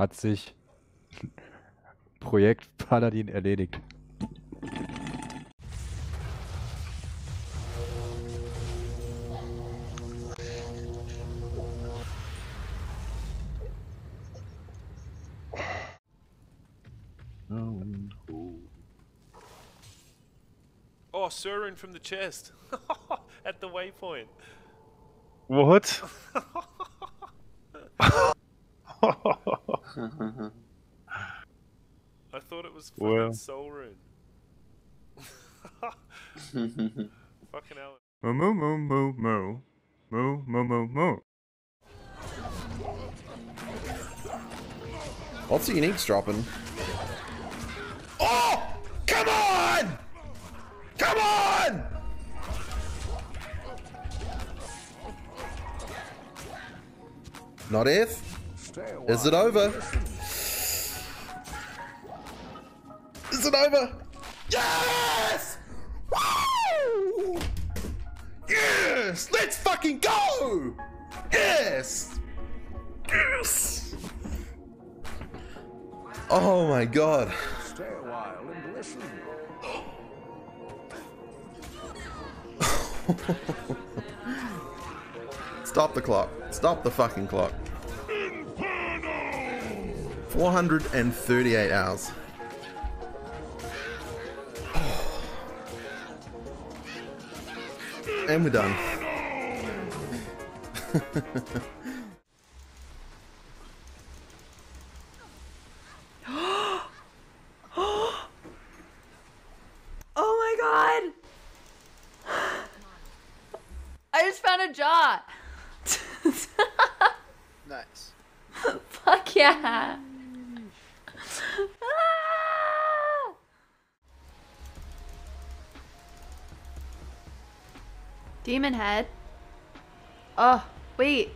hat sich Projekt Paladin erledigt. Oh, Surin from the chest. At the waypoint. What? I thought it was fucking Well. Sol Rune. fucking hell. Moo moo moo moo moo. Moo moo moo moo. What's the uniques dropping? Oh! Come on! Come on! Not if. Is it over? Is it over? Yes! Woo! Yes! Let's fucking go! Yes! Yes! Oh my god. Stay a while and listen. Stop the clock. Stop the fucking clock. 438 hours. Oh. And we're done. Oh my god! I just found a jaw. Nice. Fuck yeah! Demon head. Oh wait,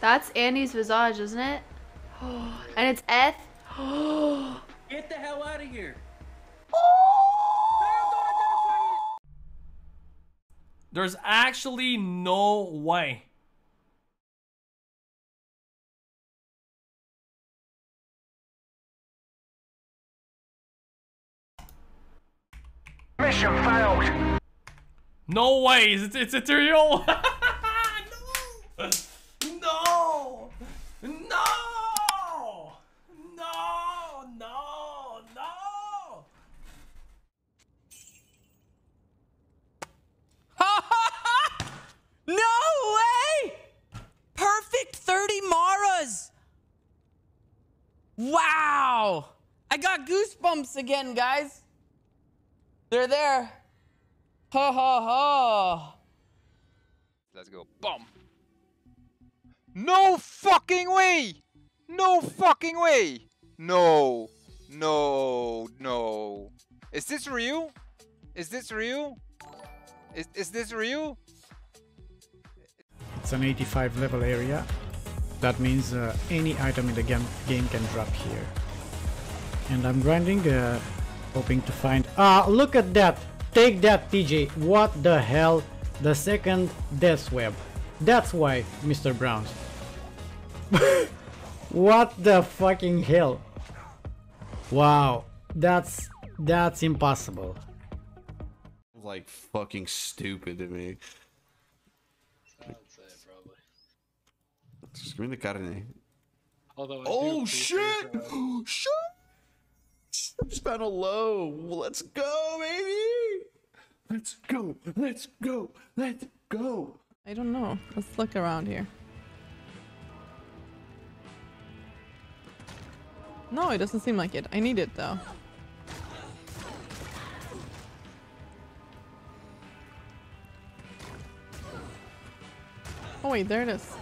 that's Andy's visage, isn't it? and it's Eth. Get the hell out of here. There's actually no way. Mission failed. No way. It's it's ethereal. no. No. No. No. No. No. No way! Perfect 30 Maras! Wow! I got goosebumps again, guys. They're there. Ha ha ha. Let's go. Bomb. No fucking way! No fucking way! No. No. No. Is this real? Is this real? Is, is this real? It's an 85 level area. That means uh, any item in the game, game can drop here. And I'm grinding, uh, hoping to find... Ah, look at that! Take that, TJ! What the hell? The second Death Web. That's why, Mr. Browns. what the fucking hell? Wow, that's that's impossible. Like fucking stupid to me. Just give me the carne. Although I do Oh appreciate, shit! shit! Spent a low. Let's go, baby! Let's go! Let's go! Let's go! I don't know. Let's look around here. No, it doesn't seem like it. I need it though. Oh wait, there it is.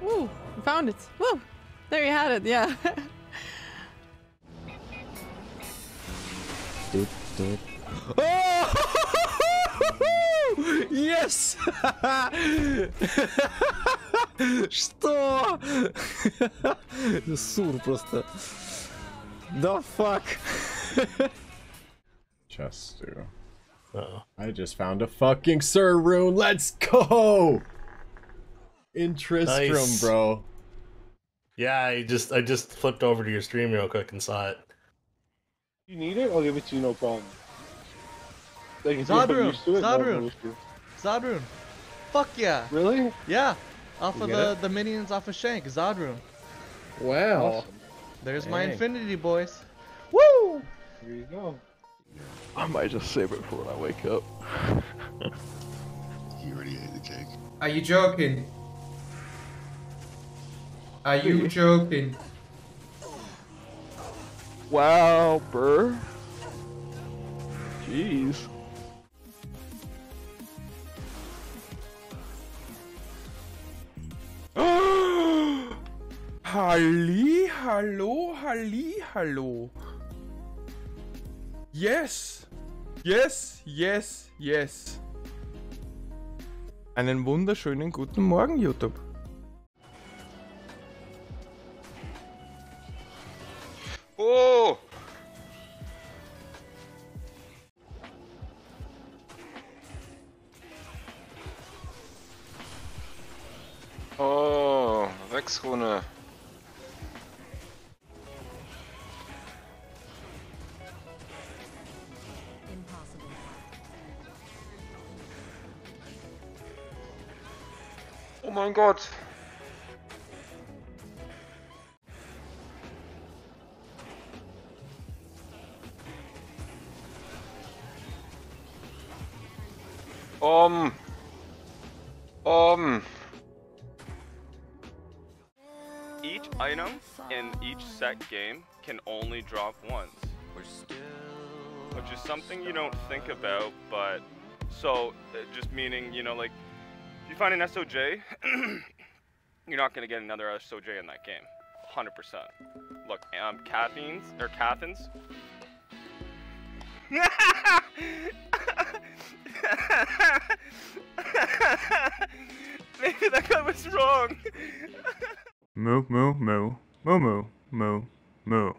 Woo! Found it. Woo! There you had it, yeah. do do. Oh! Yes! Что? Сур просто. Да fuck. Chest do. Oh. I just found a fucking Sur rune. Let's go! Interest nice. room, bro. Yeah, I just I just flipped over to your stream real quick and saw it. You need it? I'll give it to you, no problem. Like, if you're Zadrun! used to it, no Zadrun! issue. Zadrun! Fuck yeah! Really? Yeah! Off You of the, it? the minions off of Shenk, Zadrun. Wow. Awesome. There's my infinity, boys. Woo! Here you go. I might just save it for when I wake up. You already ate the cake. Are you joking? Are you joking? Wow, brr. Jeez. Halli, hallo, halli, hallo. Yes. Yes, yes, yes. Einen wunderschönen guten Morgen, YouTube. Oh, Wechsrunde. Oh mein Gott. Um. Um. Each item in each set game can only drop once. Which is something you don't think about, but so uh, just meaning, you know, like if you find an SOJ, you're not gonna get another SOJ in that game. 100%. Look, um, Cathines, or Cathins. Moo, moo, moo. Moo, moo, moo, moo.